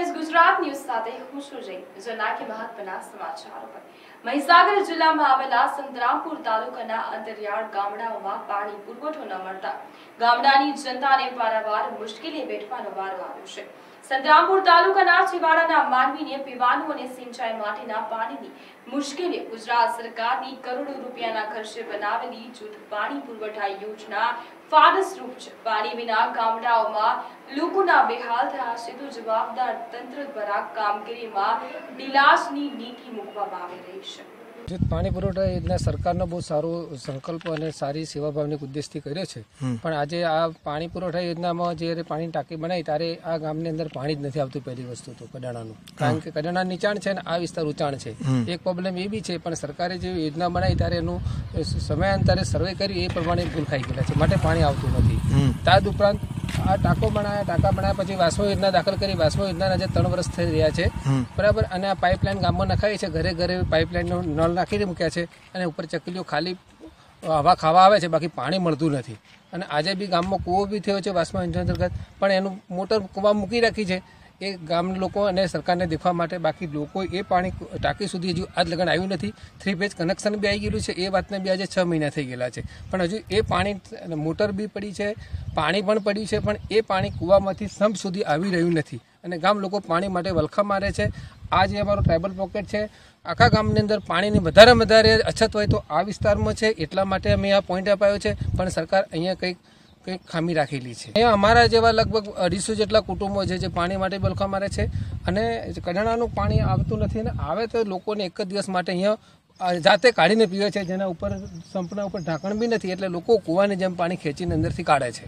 MS Gujarat news સાથે હું છું જઈ જેના કે મહત્વના સમાચારો પર મહીસાગર જિલ્લામાં આવેલા સંતરામપુર તાલુકાના અંતરિયાળ ગામડાઓમાં પાણી પુરવઠો ન મળતા ગામડાની જનતાને વારંવાર મુશ્કેલી વેઠવાનો વારો આવ્યો છે. સંતરામપુર તાલુકાના છેવાડાના માનવીને પીવાનું અને સિંચાઈ માટેના પાણીની મુશ્કેલી ગુજરાત સરકારની કરોડો રૂપિયાના ખર્ચે બનાવેલી જૂથ પાણી પુરવઠા યોજના ફાડસરૂપ છે. પાણી વિના ગામડાઓમાં લોકોના બેહાલ થયા છે તો જવાબદાર તંત્ર દ્વારા કામગીરીમાં ઢીલાશની નીતિ મૂકવામાં આવી રહી છે. પાણી પુરવઠા યોજના સરકારનો બહુ સારો સંકલ્પ અને સારી સેવાભાવની ઉદ્દેશથી કર્યો છે. પણ આજે આ પાણી પુરવઠા યોજનામાં જ્યારે પાણી ટાંકી બનાવી ત્યારે આ ગામની અંદર પાણી જ નથી આવતું પહેલી વસ્તુ તો કડાણાનું. કારણ કે કડાણા નીચાણ છે ને આ વિસ્તાર ઉચાણ છે. એક પ્રોબ્લેમ એ બી છે પણ સરકારે જે યોજના બનાવી ત્યારે એનું સમયાંતરે સર્વે કર્યું એ પ્રમાણે ભૂલ ખાઈ ગયેલા છે. માટે પાણી આવતું નથી. તાદ ઉપરાંત આ ટાંકો બનાવ્યા ટાંકા બનાવ્યા પછી વાસ્મો યોજના દાખલ કરી. વાસ્મો યોજનાના જે ત્રણ વર્ષ થઈ રહ્યા છે. બરાબર? અને આ પાઇપલાઇન ગામમાં નખાઈ છે. ઘરે ઘરે પાઇપલાઇનનો નળ નાખીને મૂક્યા છે અને ઉપર ચકલીઓ ખાલી હવા ખાવા આવે છે. બાકી પાણી મળતું નથી. અને આજે બી ગામમાં કૂવો બી થયો છે વાસ્મા યોજના અંતર્ગત. પણ એનું મોટર કૂવા મૂકી રાખી છે. એ ગામ લોકો અને સરકારને દેખવા માટે બાકી લોકો એ પાણી ટાંકી સુધી હજુ આજ લગન આવ્યું નથી. થ્રી ફેઝ કનેક્શન બી આવી ગયેલું છે. એ વાતને બી આજે છ મહિના થઈ ગયેલા છે. પણ હજુ એ પાણી મોટર બી પડી છે, પાણી પણ પડ્યું છે, પણ એ પાણી કૂવામાંથી સંપ સુધી આવી રહ્યું નથી. અને ગામ લોકો પાણી માટે વલખા મારે છે. આ જે અમારો ટ્રાઇબલ પોકેટ છે, આખા ગામની અંદર પાણીની વધારે વધારે અછત હોય તો આ વિસ્તારમાં છે. એટલા માટે અમે આ પોઈન્ટ અપાયો છે. પણ સરકાર અહીંયા કંઈક કંઈક ખામી રાખેલી છે. અહીંયા અમારા જેવા લગભગ અઢીસો જેટલા કુટુંબો છે જે પાણી માટે બલખા મારે છે અને કડાણાનું પાણી આવતું નથી અને આવે તો લોકોને એક જ દિવસ માટે અહીંયા જાતે કાઢીને પીવે છે, જેના ઉપર સંપના ઉપર ઢાંકણ બી નથી, એટલે લોકો કૂવાની જેમ પાણી ખેંચીને અંદરથી કાઢે છે.